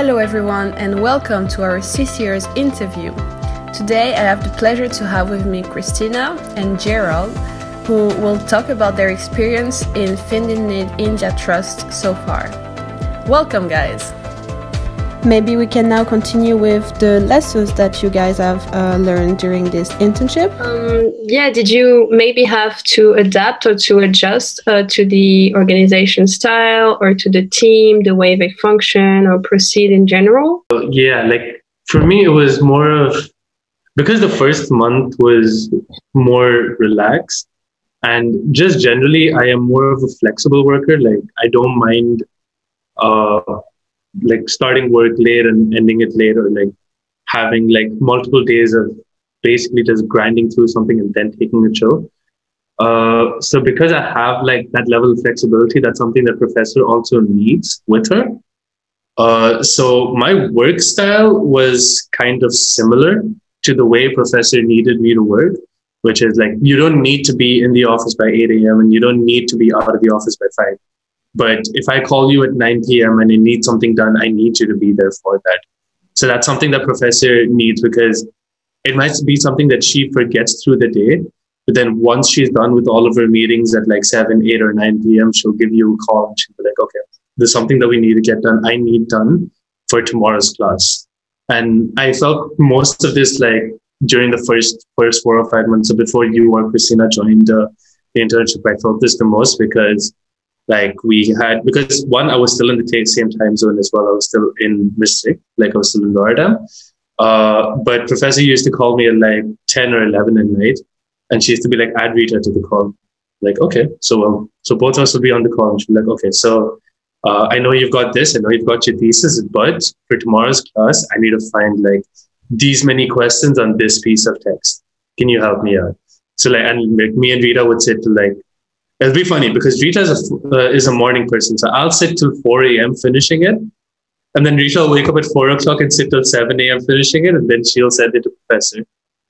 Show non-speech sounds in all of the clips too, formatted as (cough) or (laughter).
Hello, everyone, and welcome to our CCR's interview. Today, I have the pleasure to have with me Cristina and Jairaj, who will talk about their experience in Friend In Need India Trust so far. Welcome, guys. Maybe we can now continue with the lessons that you guys have uh, learned during this internship. Um, yeah, did you maybe have to adapt or to adjust uh, to the organization style or to the team, the way they function or proceed in general? Yeah, like for me, it was more of because the first month was more relaxed and just generally i am more of a flexible worker like i don't mind uh like starting work late and ending it late or like having like multiple days of basically just grinding through something and then taking a chill uh, so because i have like that level of flexibility that's something that professor also needs with her uh, so my work style was kind of similar to the way professor needed me to work which is like you don't need to be in the office by 8 a.m. and you don't need to be out of the office by 5. But if I call you at 9 p.m. and you need something done, I need you to be there for that. So that's something that professor needs because it might be something that she forgets through the day. But then once she's done with all of her meetings at like 7, 8, or 9 p.m., she'll give you a call and she'll be like, okay, there's something that we need to get done. I need done for tomorrow's class. And I felt most of this like during the first first four or five months. So before you or Christina joined uh, the internship, I felt this the most because like we had because one, I was still in the same time zone as well. I was still in Maastricht, like I was still in Florida. Uh, but professor used to call me at like 10 or 11 at night and she used to be like add Rita to the call like okay so um, so both of us will be on the call and she'll be like okay so uh, I know you've got this I know you've got your thesis but for tomorrow's class I need to find like these many questions on this piece of text. Can you help me out? So like, and like, me and Rita would sit to like, it'll be funny because Rita is a, uh, is a morning person. So I'll sit till 4 a.m. finishing it. And then Rita will wake up at 4 o'clock and sit till 7 a.m. finishing it. And then she'll send it to professor.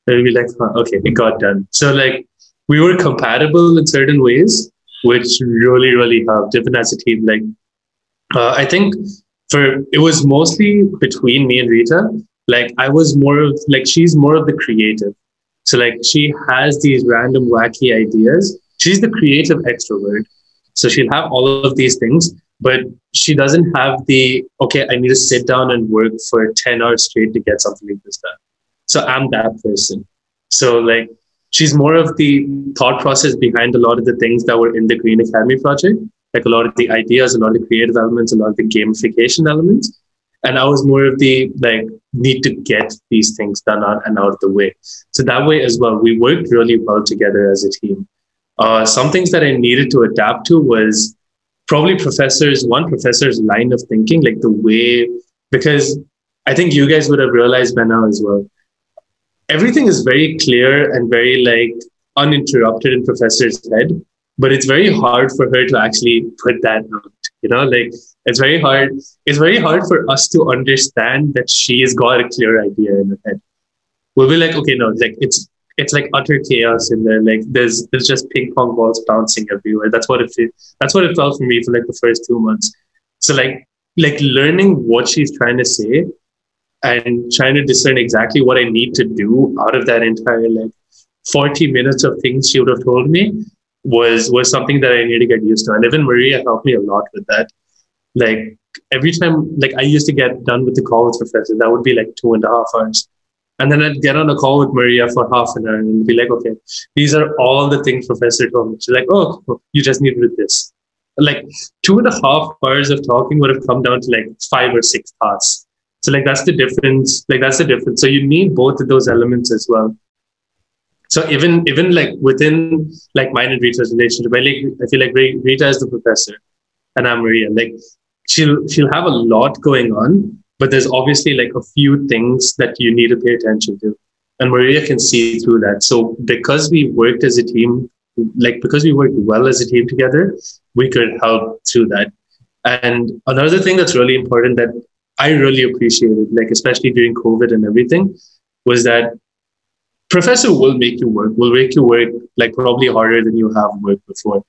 We'll be like, oh, okay, it got done. So like, we were compatible in certain ways, which really, really helped, even as a team. Like, uh, I think for, it was mostly between me and Rita like I was more of like she's more of the creative. So like she has these random wacky ideas. She's the creative extrovert. So she'll have all of these things, but she doesn't have the okay, I need to sit down and work for 10 hours straight to get something like this done. So I'm that person. So like she's more of the thought process behind a lot of the things that were in the Green Academy project, like a lot of the ideas, a lot of the creative elements, a lot of the gamification elements and i was more of the like need to get these things done out and out of the way so that way as well we worked really well together as a team uh, some things that i needed to adapt to was probably professors one professor's line of thinking like the way because i think you guys would have realized by now as well. Everything is very clear and very like uninterrupted in professor's head but it's very hard for her to actually put that out you know? Like it's very hard it's very hard for us to understand that she's got a clear idea in her head. We'll be like okay no like it's it's like utter chaos in there like there's there's just ping pong balls bouncing everywhere that's what it that's what it felt for me for like the first two months so like like learning what she's trying to say and trying to discern exactly what i need to do out of that entire like 40 minutes of things she would have told me was was something that I need to get used to. And even Maria helped me a lot with that. Like every time, like I used to get done with the call with professor, that would be like two and a half hours. And then I'd get on a call with Maria for half an hour and be like, okay, these are all the things professor told me. She's like, oh, you just need to do this. Like two and a half hours of talking would have come down to like five or six tasks. So like that's the difference. Like that's the difference. So you need both of those elements as well. So even even like within like mine and Rita's relationship, I like I feel like Rita is the professor, and I'm Maria. Like she'll she'll have a lot going on, but there's obviously like a few things that you need to pay attention to, and Maria can see through that. So because we worked as a team, like because we worked well as a team together, we could help through that. And another thing that's really important that I really appreciated, like especially during COVID and everything, was that professor will make you work, will make you work like probably harder than you have worked before.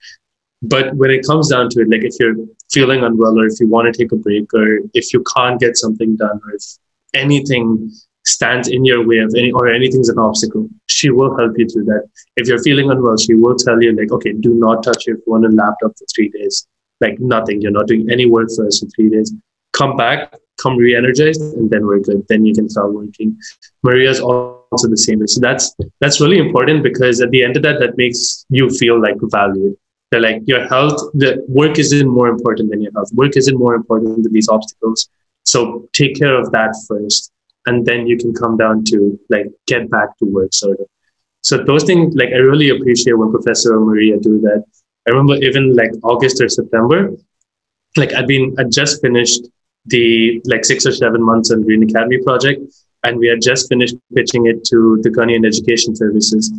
But when it comes down to it, like if you're feeling unwell or if you want to take a break or if you can't get something done or if anything stands in your way of any or anything's an obstacle, she will help you through that. If you're feeling unwell, she will tell you like, okay, do not touch your phone and laptop for three days. Like nothing. You're not doing any work for us for three days. Come back, come re-energized, and then we're good. Then you can start working. Maria's also the same. So that's that's really important because at the end of that, that makes you feel like valued. They're like your health, the work isn't more important than your health. Work isn't more important than these obstacles. So take care of that first and then you can come down to like get back to work sort of so those things like i really appreciate when professor maria do that i remember even like august or september like i'd been i just finished the like six or seven months on green academy project and we had just finished pitching it to the Ghanaian Education Services.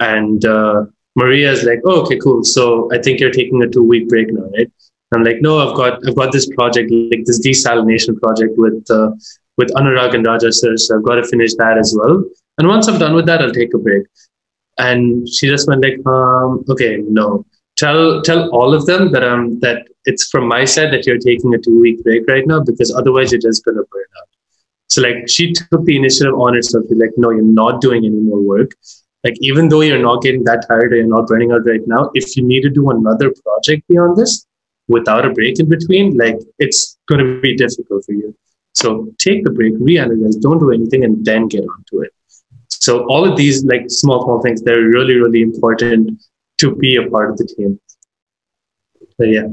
And uh, Maria is like, oh, okay, cool. So I think you're taking a two week break now, right? I'm like, no, I've got I've got this project, like this desalination project with uh, with Anurag and Raja sir. So I've got to finish that as well. And once I'm done with that, I'll take a break. And she just went like, um, okay, no. Tell tell all of them that um that it's from my side that you're taking a two week break right now because otherwise you're just gonna burn out. So like she took the initiative on herself. Like, no, you're not doing any more work. Like even though you're not getting that tired or you're not burning out right now, if you need to do another project beyond this without a break in between, like it's gonna be difficult for you. So take the break, re-energize, don't do anything, and then get onto it. So all of these like small, small things, they're really, really important to be a part of the team. But yeah.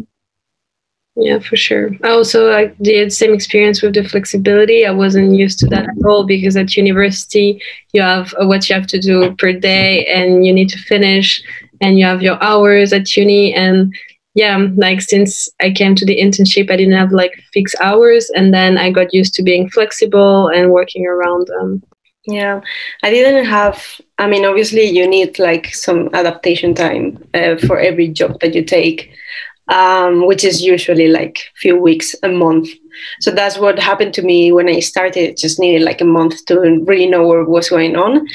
Yeah, for sure. I also did same experience with the flexibility. I wasn't used to that at all because at university you have uh, what you have to do per day and you need to finish and you have your hours at uni and yeah, like since I came to the internship, I didn't have like fixed hours, and then I got used to being flexible and working around them. Yeah, I didn't have. I mean, obviously, you need like some adaptation time uh, for every job that you take, um, which is usually like a few weeks, a month. So that's what happened to me when I started. Just needed like a month to really know what was going on.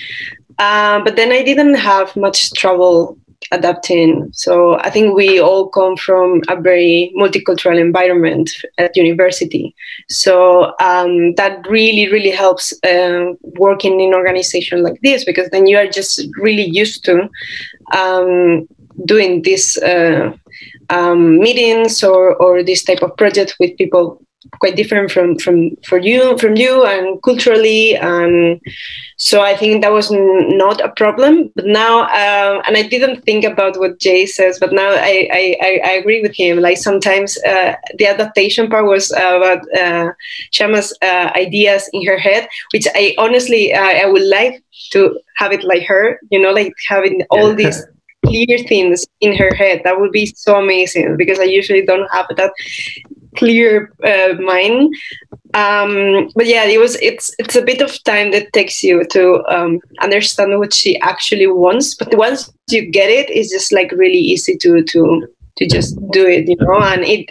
Uh, but then I didn't have much trouble adapting. So I think we all come from a very multicultural environment at university. So um, that really, really helps uh, working in organization like this because then you are just really used to um, doing this. uh, um, meetings or, or this type of project with people quite different from from for you from you and culturally. And so i think that was n- not a problem. But now uh, and i didn't think about what jay says but now i i, I agree with him. Like sometimes uh, the adaptation part was about uh, Shyama's uh, ideas in her head which i honestly i would like to have it like her you know like having all these (laughs) clear things in her head. That would be so amazing because i usually don't have that clear uh, mind. Um, but yeah it was it's it's a bit of time that takes you to um, understand what she actually wants. But once you get it it's just like really easy to to to just do it you know? And it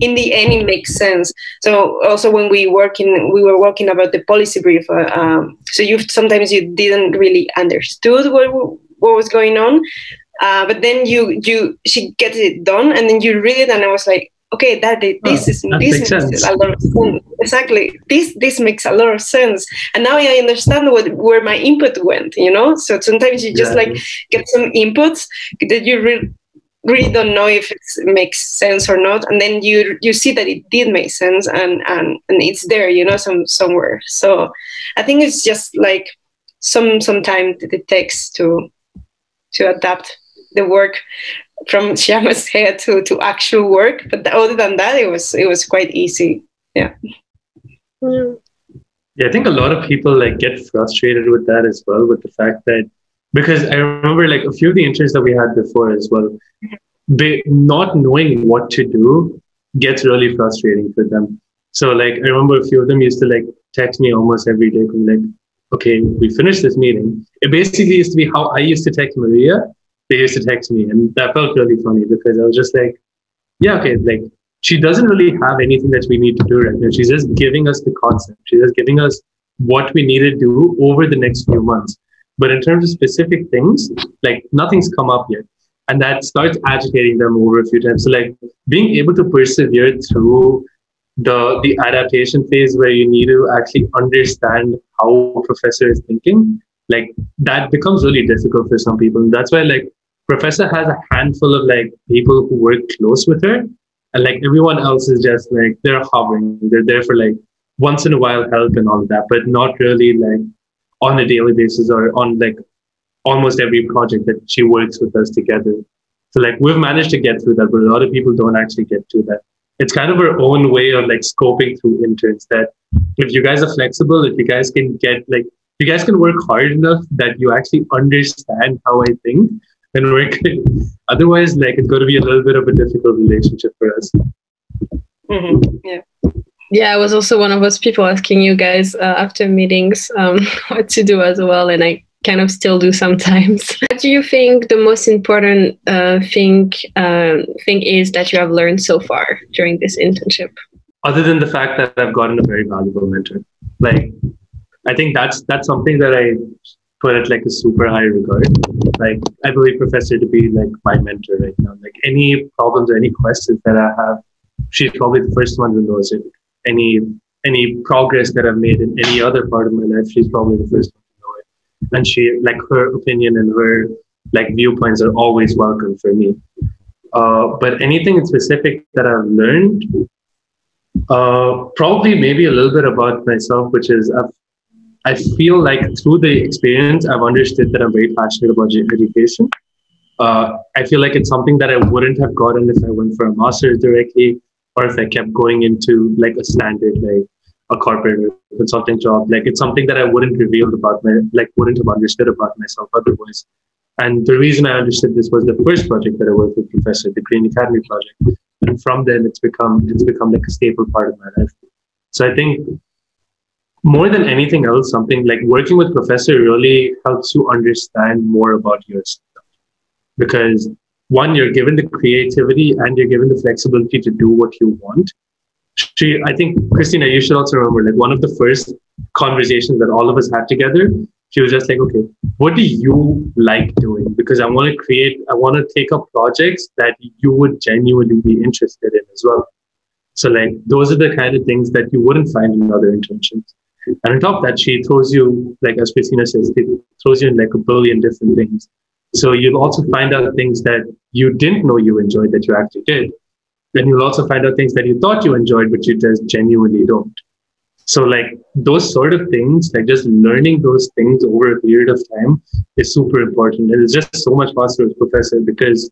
in the end it makes sense. So also when we work in we were working about the policy brief uh, um, so you sometimes you didn't really understood what what was going on uh, but then you you she gets it done and then you read it and i was like okay that this oh, is that this makes a lot of sense. exactly. This this makes a lot of sense. And now i understand what where my input went you know? So sometimes you just like get some inputs that you re- really don't know if it makes sense or not and then you you see that it did make sense and and and it's there you know some somewhere. So i think it's just like some some time that it takes to to adapt the work from (laughs) Shyama's head to, to actual work. But other than that, it was it was quite easy. Yeah. Yeah, I think a lot of people like get frustrated with that as well, with the fact that because I remember like a few of the interns that we had before as well, mm-hmm. they not knowing what to do gets really frustrating for them. So like I remember a few of them used to like text me almost every day, like, okay, we finished this meeting. It basically used to be how I used to text Maria they used to text me, and that felt really funny because I was just like, yeah, okay, like she doesn't really have anything that we need to do right now. She's just giving us the concept. She's just giving us what we need to do over the next few months. But in terms of specific things, like nothing's come up yet. and that starts agitating them over a few times. So like being able to persevere through the the adaptation phase where you need to actually understand how a professor is thinking, like that becomes really difficult for some people. And that's why like professor has a handful of like people who work close with her, and like everyone else is just like they're hovering. They're there for like once in a while help and all of that, but not really like on a daily basis or on like almost every project that she works with us together. So like we've managed to get through that, but a lot of people don't actually get to that. It's kind of our own way of like scoping through interns that if you guys are flexible, if you guys can get like you guys can work hard enough that you actually understand how I think, then work. (laughs) Otherwise, like it's going to be a little bit of a difficult relationship for us. Mm-hmm. Yeah. Yeah, I was also one of those people asking you guys uh, after meetings um, (laughs) what to do as well, and I kind of still do sometimes. (laughs) what do you think the most important uh, thing uh, thing is that you have learned so far during this internship? Other than the fact that I've gotten a very valuable mentor, like I think that's that's something that I put at like a super high regard. Like I believe Professor to be like my mentor right now. Like any problems or any questions that I have, she's probably the first one who knows it. Any any progress that I've made in any other part of my life, she's probably the first one to know it. And she like her opinion and her like viewpoints are always welcome for me. Uh, but anything specific that I've learned, uh, probably maybe a little bit about myself, which is I've I feel like through the experience, I've understood that I'm very passionate about education. Uh, I feel like it's something that I wouldn't have gotten if I went for a master's directly, or if I kept going into like a standard, like a corporate consulting job. Like it's something that I wouldn't reveal about my, like wouldn't have understood about myself otherwise. And the reason I understood this was the first project that I worked with Professor, the Green Academy project, and from then it's become it's become like a staple part of my life. So I think more than anything else, something like working with professor really helps you understand more about yourself. Because one, you're given the creativity and you're given the flexibility to do what you want. She, I think, Cristina, you should also remember, like one of the first conversations that all of us had together, she was just like, okay, what do you like doing? Because I want to create, I want to take up projects that you would genuinely be interested in as well. So like those are the kind of things that you wouldn't find in other internships. And on top of that, she throws you, like as Cristina says, it throws you in like a billion different things. So you'll also find out things that you didn't know you enjoyed that you actually did. Then you'll also find out things that you thought you enjoyed, but you just genuinely don't. So like those sort of things, like just learning those things over a period of time is super important. And it's just so much faster as professor because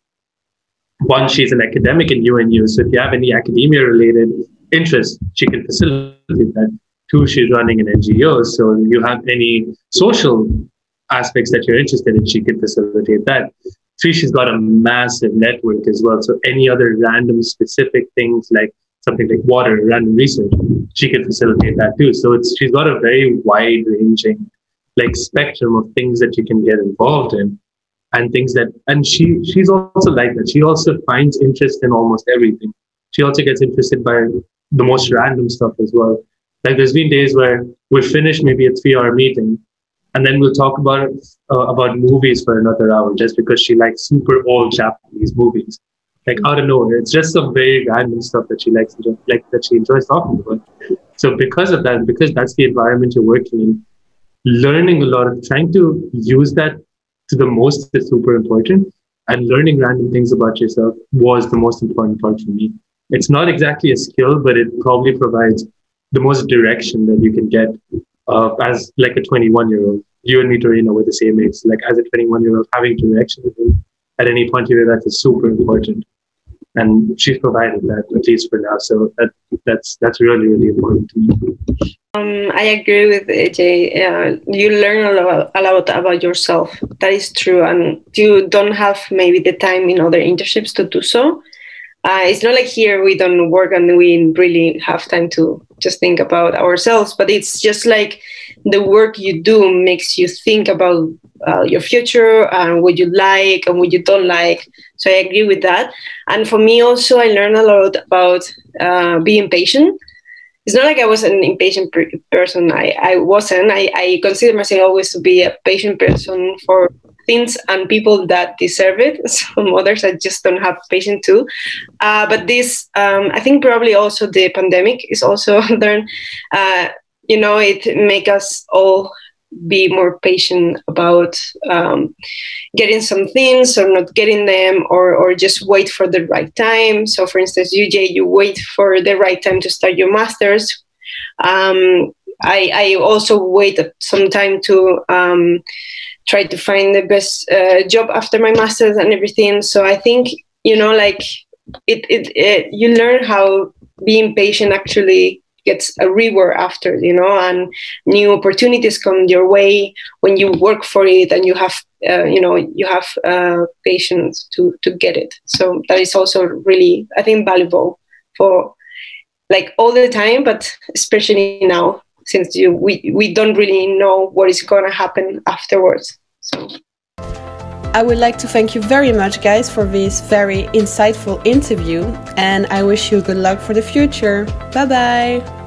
one, she's an academic in UNU. So if you have any academia related interests, she can facilitate that. Two, she's running an NGO. So you have any social aspects that you're interested in, she can facilitate that. Three, she's got a massive network as well. So any other random specific things like something like water, random research, she can facilitate that too. So it's she's got a very wide ranging like spectrum of things that you can get involved in and things that and she she's also like that. She also finds interest in almost everything. She also gets interested by the most random stuff as well. Like there's been days where we finish maybe a three-hour meeting, and then we'll talk about uh, about movies for another hour just because she likes super old Japanese movies. Like out of nowhere, it's just some very random stuff that she likes, like that she enjoys talking about. So because of that, because that's the environment you're working in, learning a lot of trying to use that to the most is super important. And learning random things about yourself was the most important part for me. It's not exactly a skill, but it probably provides the most direction that you can get uh, as like a 21 year old. You and me, Dorina, were the same age. Like as a 21 year old, having direction at any point in your life is super important. And she's provided that at least for now. So that that's that's really really important to me. Um, I agree with AJ. Uh, you learn a lot, a lot about yourself. That is true, and you don't have maybe the time in other internships to do so uh, it's not like here we don't work and we really have time to just think about ourselves but it's just like the work you do makes you think about uh, your future and what you like and what you don't like. So i agree with that. And for me also i learned a lot about uh, being patient. It's not like i was an impatient person. I, I wasn't. I, I consider myself always to be a patient person for things and people that deserve it. (laughs) Some others I just don't have patience to. Uh, but this, um, I think, probably also the pandemic is also (laughs) learn. Uh, you know, it make us all be more patient about um, getting some things or not getting them or, or just wait for the right time so for instance jay you wait for the right time to start your masters um, I, I also wait some time to um, try to find the best uh, job after my masters and everything. So i think you know like it, it, it you learn how being patient actually gets a reward after you know and new opportunities come your way when you work for it and you have uh, you know you have uh, patience to to get it. So that is also really i think valuable for like all the time but especially now since you we, we don't really know what is going to happen afterwards so I would like to thank you very much, guys, for this very insightful interview, and I wish you good luck for the future. Bye bye.